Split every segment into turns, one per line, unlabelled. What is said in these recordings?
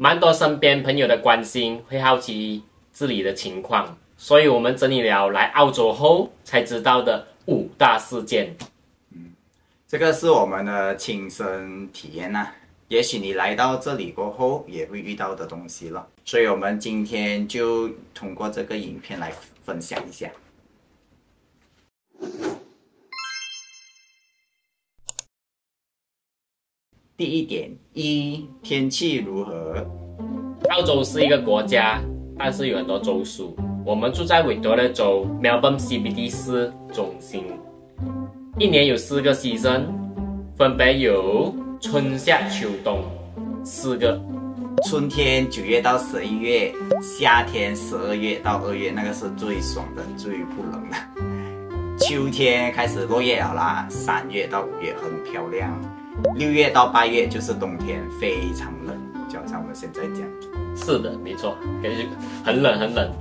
蛮多身边朋友的关心，会好奇这里的情况，所以我们整理了来澳洲后才知道的五大事件。
嗯这个是我们的亲身体验呐、也许你来到这里过后也会遇到的东西了，所以我们今天就通过这个影片来分享一下。第一点，一天气如何？
澳洲是一个国家，但是有很多州属。我们住在维多利亚州 Melbourne CBD 市中心，一年有四个 season，分别有春夏秋冬四个。
春天九月到十一月，夏天十二月到二月，那个是最爽的、最不冷的。秋天开始落叶了啦，三月到五月很漂亮，六月到八月就是冬天，非常冷，就像我们现在这样。
是的，没错，感觉很冷很冷。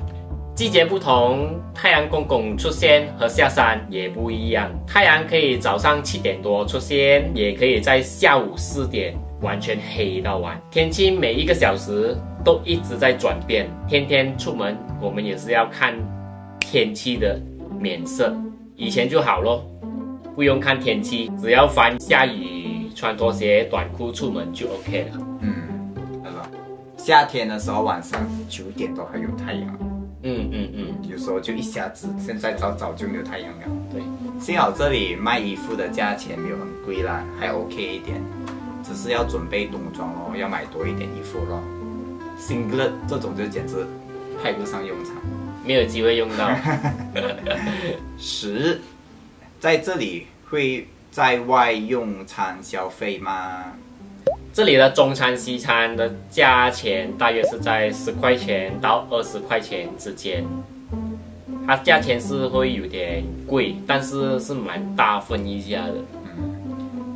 季节不同，太阳公公出现和下山也不一样。太阳可以早上七点多出现，也可以在下午四点完全黑到完。天气每一个小时都一直在转变，天天出门我们也是要看天气的脸色。以前就好咯，不用看天气，只要翻下雨，穿拖鞋、短裤出门就 OK 了。
嗯，对吧？夏天的时候晚上九点都还有太阳，
嗯嗯嗯，
有时候就一下子，现在早早就没有太阳了。
对。
幸好这里卖衣服的价钱没有很贵啦，还 OK 一点，只是要准备冬装哦，要买多一点衣服咯。singlet 这种就简直派不上用场。
没有机会用到。
十，在这里会在外用餐消费吗？
这里的中餐、西餐的价钱大约是在十块钱到二十块钱之间，它价钱是会有点贵，但是是蛮大份一下的。
嗯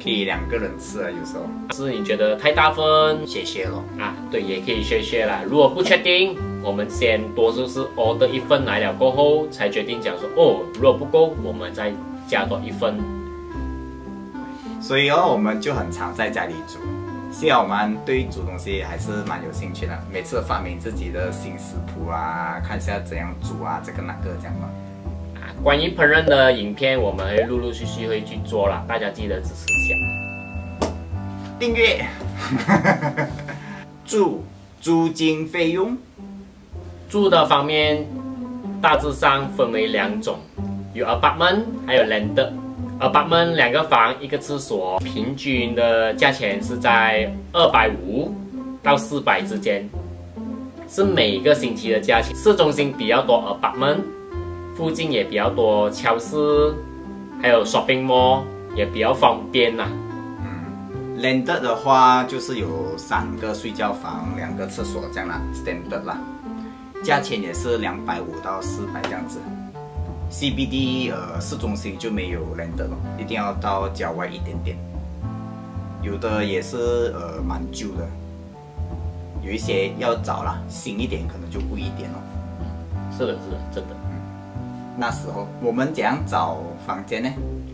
可以两个人吃啊，有时候
是你觉得太大份
谢谢咯。
啊？对，也可以谢谢啦。如果不确定，我们先多数是 order 一份来了过后，才决定讲说哦，如果不够，我们再加多一份。
所以哦，我们就很常在家里煮。幸好我们对煮东西还是蛮有兴趣的，每次发明自己的新食谱啊，看一下怎样煮啊，这个那个这样嘛。
啊，关于烹饪的影片，我们会陆陆续续会去做了，大家记得支持一下。
订阅。住租金费用
住的方面，大致上分为两种，有 apartment 还有 landed。apartment 两个房一个厕所，平均的价钱是在二百五到四百之间，是每个星期的价钱。市中心比较多 apartment，附近也比较多超市，还有 shopping mall 也比较方便呐、
landed 的话就是有三个睡觉房，两个厕所这样啦，standard 啦，价钱也是两百五到四百这样子。CBD 呃市中心就没有 landed 了，一定要到郊外一点点。有的也是呃蛮旧的，有一些要找啦，新一点可能就贵一点哦。
是的，是的，真的。
那时候我们怎样找房间呢？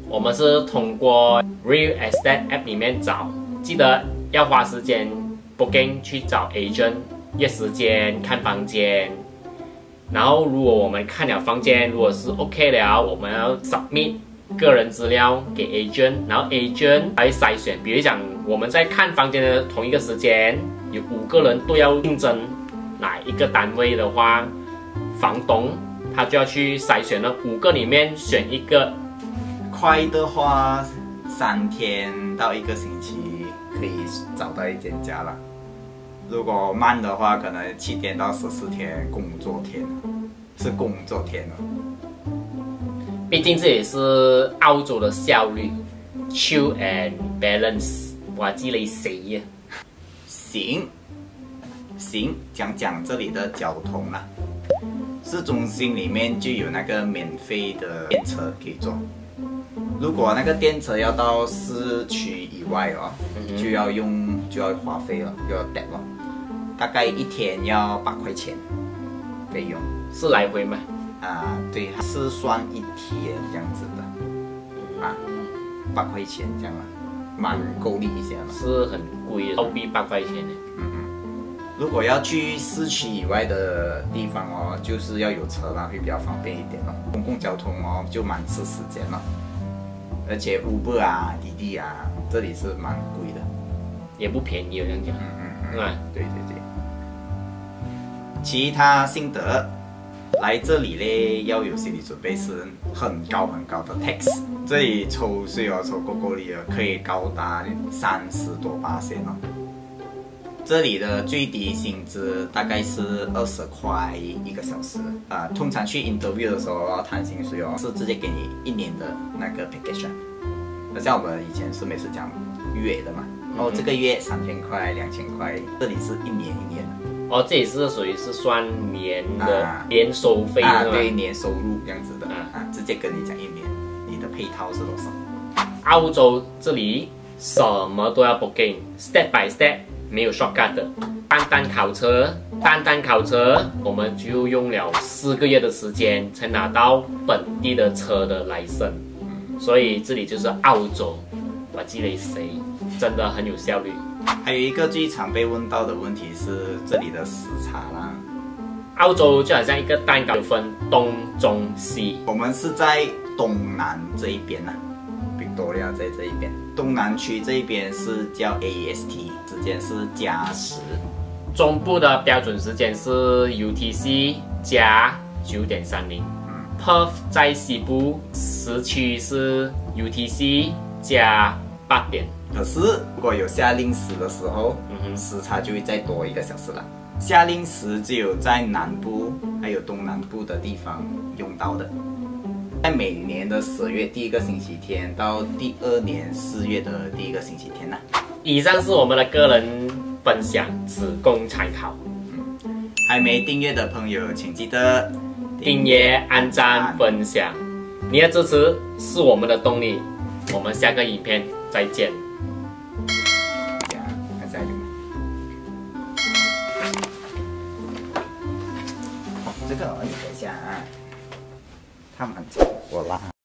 我们是通过 Real Estate App 里面找，记得要花时间 booking 去找 agent 约时间看房间。然后如果我们看了房间，如果是 OK 了，我们要 submit 个人资料给 agent，然后 agent 来筛选。比如讲，我们在看房间的同一个时间，有五个人都要竞争哪一个单位的话，房东他就要去筛选了五个里面选一个
快的话，三天到一个星期可以找到一间家了。如果慢的话，可能七天到十四天工作天，是工作天了。
毕竟这也是澳洲的效率，chill and balance，哇，积累谁呀？
行，行，讲讲这里的交通啦。市中心里面就有那个免费的电车可以坐。如果那个电车要到市区以外哦，
嗯
就要用就要花费了，就要 d 了，大概一天要八块钱费用
是来回吗？
啊，对，是算一天这样子的啊，八块钱这样啊，蛮够力一下了。
是很贵的，澳币八块钱呢。
如果要去市区以外的地方哦，就是要有车啦，会比较方便一点哦。公共交通哦，就蛮吃时间了，而且 Uber 啊、滴滴啊，这里是蛮贵的，
也不便宜，我这样讲。
嗯嗯
嗯啊，
对对对。其他心得，来这里嘞要有心理准备，是很高很高的 tax。这里抽税哦，抽过过里哦，可以高达三十多八千哦。这里的最低薪资大概是二十块一个小时。啊、通常去 interview 的时候要谈薪水哦，是直接给你一年的那个 package 啊。那像我们以前是每次讲月的嘛，哦，这个月三千块、两千块，这里是一年一年。的
哦，这也是属于是算年的
啊。
年收费
啊，对，年收入这样子的
啊
啊，直接跟你讲一年，你的配套是多少？
澳洲这里什么都要 booking，step by step，没有 shortcut 的。单单考车，单单考车，我们就用了四个月的时间才拿到本地的车的来生。所以这里就是澳洲，我记得谁真的很有效率。
还有一个最常被问到的问题是这里的时差啦。
澳洲就好像一个蛋糕，分东、中、西。
我们是在东南这一边呐、维多利亚在这一边，东南区这边是叫 AST，时间是加时。
中部的标准时间是 UTC 加九点三零，Perth 在西部时区是 UTC 加八点。
可是如果有夏令时的时候，
嗯哼
时差就会再多一个小时了。夏令时只有在南部还有东南部的地方用到的，在每年的十月第一个星期天到第二年四月的第一个星期天呐、
以上是我们的个人分享，只供参考。
还没订阅的朋友，请记得
订阅、按赞、分享，你的支持是我们的动力。我们下个影片再见。
还在用。哦，这个哦你等他们我拉。